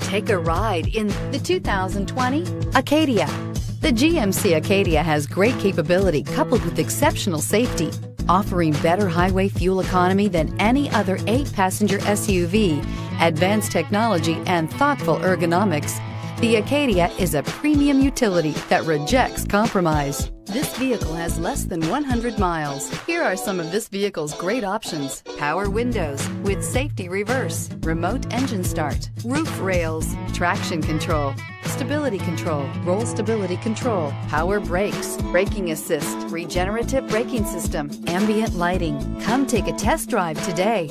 Take a ride in the 2020 Acadia. The GMC Acadia has great capability coupled with exceptional safety, offering better highway fuel economy than any other eight passenger SUV, advanced technology, and thoughtful ergonomics. The Acadia is a premium utility that rejects compromise. This vehicle has less than 100 miles. Here are some of this vehicle's great options. Power windows with safety reverse, remote engine start, roof rails, traction control, stability control, roll stability control, power brakes, braking assist, regenerative braking system, ambient lighting. Come take a test drive today.